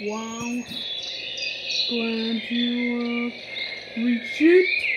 Wow. Glad you uh, reached it.